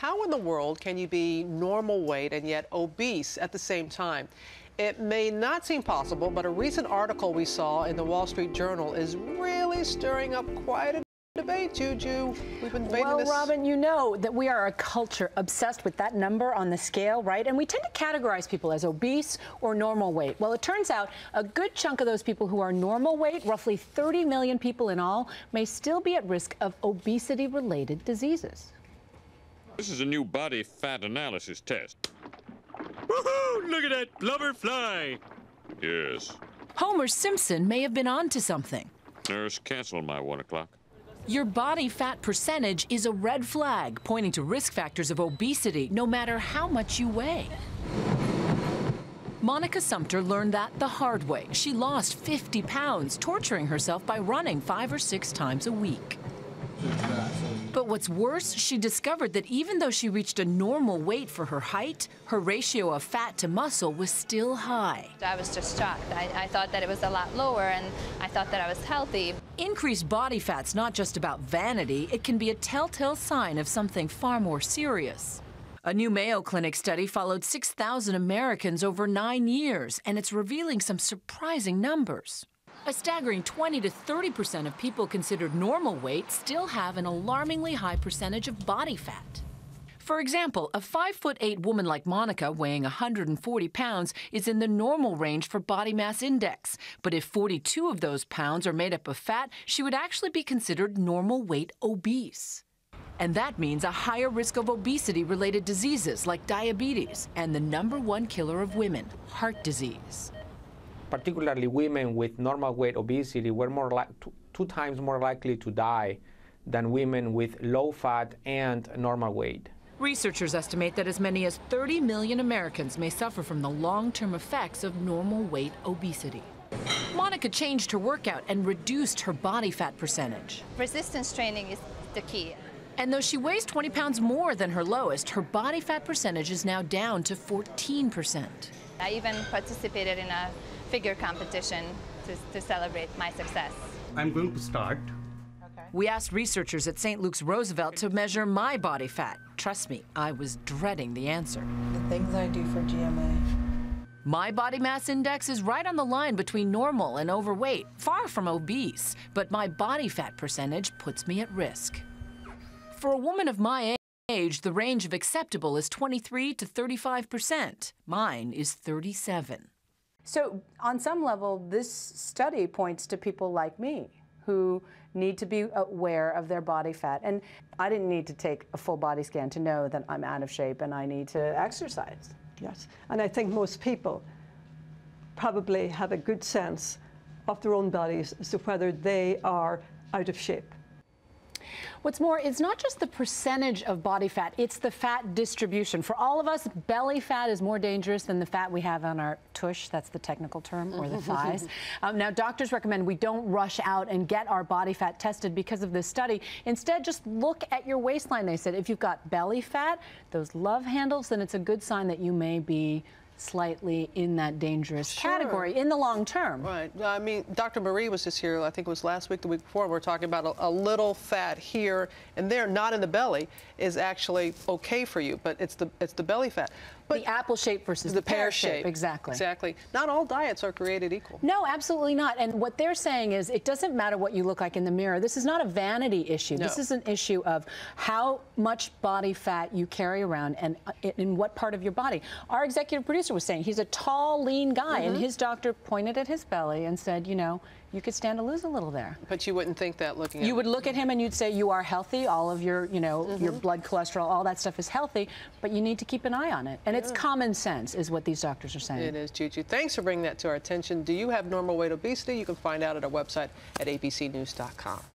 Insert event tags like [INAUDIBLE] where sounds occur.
How in the world can you be normal weight and yet obese at the same time? It may not seem possible, but a recent article we saw in the Wall Street Journal is really stirring up quite a debate, Juju. We've been debating well, this. Robin, you know that we are a culture obsessed with that number on the scale, right? And we tend to categorize people as obese or normal weight. Well, it turns out a good chunk of those people who are normal weight, roughly 30 million people in all, may still be at risk of obesity-related diseases. This is a new body fat analysis test. Woohoo! Look at that blubber fly! Yes. Homer Simpson may have been onto something. Nurse, cancel my one o'clock. Your body fat percentage is a red flag pointing to risk factors of obesity no matter how much you weigh. Monica Sumter learned that the hard way. She lost 50 pounds, torturing herself by running five or six times a week. But what's worse, she discovered that even though she reached a normal weight for her height, her ratio of fat to muscle was still high. I was just shocked. I, I, thought that it was a lot lower and I thought that I was healthy. Increased body fat's not just about vanity, it can be a telltale sign of something far more serious. A new Mayo Clinic study followed 6,000 Americans over nine years, and it's revealing some surprising numbers. A staggering 20 to 30 percent of people considered normal weight still have an alarmingly high percentage of body fat. For example, a 5 foot 8 woman like Monica weighing 140 pounds is in the normal range for body mass index. But if 42 of those pounds are made up of fat, she would actually be considered normal weight obese. And that means a higher risk of obesity related diseases like diabetes and the number one killer of women, heart disease particularly women with normal weight obesity, were more like two, two times more likely to die than women with low fat and normal weight. Researchers estimate that as many as 30 million Americans may suffer from the long term effects of normal weight obesity. Monica changed her workout and reduced her body fat percentage. Resistance training is the key. And though she weighs 20 pounds more than her lowest, her body fat percentage is now down to 14%. I even participated in a figure competition to, to celebrate my success. I'm going to start. We asked researchers at St. Luke's Roosevelt to measure my body fat. Trust me, I was dreading the answer. The things I do for GMA. My body mass index is right on the line between normal and overweight, far from obese, but my body fat percentage puts me at risk. For a woman of my age, the range of acceptable is 23 to 35 percent. Mine is 37. So, on some level, this study points to people like me who need to be aware of their body fat. And I didn't need to take a full body scan to know that I'm out of shape and I need to exercise. Yes, and I think most people probably have a good sense of their own bodies as to whether they are out of shape. What's more, it's not just the percentage of body fat, it's the fat distribution. For all of us, belly fat is more dangerous than the fat we have on our tush, that's the technical term, or the [LAUGHS] thighs. Um, now, doctors recommend we don't rush out and get our body fat tested because of this study. Instead, just look at your waistline, they said. If you've got belly fat, those love handles, then it's a good sign that you may be slightly in that dangerous sure. category in the long term. Right. I mean, Dr. Marie was just here, I think it was last week, the week before, we are talking about a, a, little fat here and there, not in the belly, is actually okay for you, but it's the it's the belly fat. But the apple shape versus the, the pear, pear shape. shape. Exactly. Exactly. Not all diets are created equal. No, absolutely not. And what they're saying is it doesn't matter what you look like in the mirror. This is not a vanity issue. No. This is an issue of how much body fat you carry around and uh, in what part of your body. Our executive producer was saying he's a tall, lean guy, mm -hmm. and mm-hmm. his doctor pointed at his belly and said, you know, you could stand to lose a little there. But you wouldn't think that looking at You would look at him and you'd say you are healthy, all of your, you know, mm -hmm. your blood cholesterol, all that stuff is healthy, but you need to keep an eye on it. And yeah. it's common sense is what these doctors are saying. It is, Juju. Thanks for bringing that to our attention. Do you have normal weight obesity? You can find out at our website at abcnews.com.